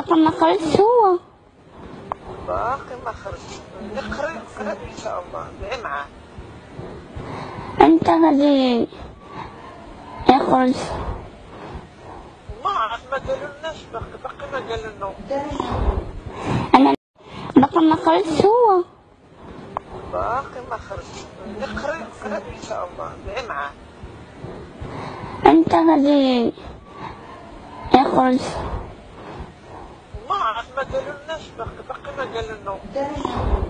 بقى ما خرجش هو؟ باقي ما خرج. نقرأ نقرأ إن شاء الله. جمعة أنت غادي يخرج ما ما قالولناش. باقي باقي ما قالوا لنا أنا بقى ما خرجش هو؟ باقي ما خرج. نقرأ نقرأ إن شاء الله. جمعة أنت غادي يخرج ما باقي ما قالوا لنا.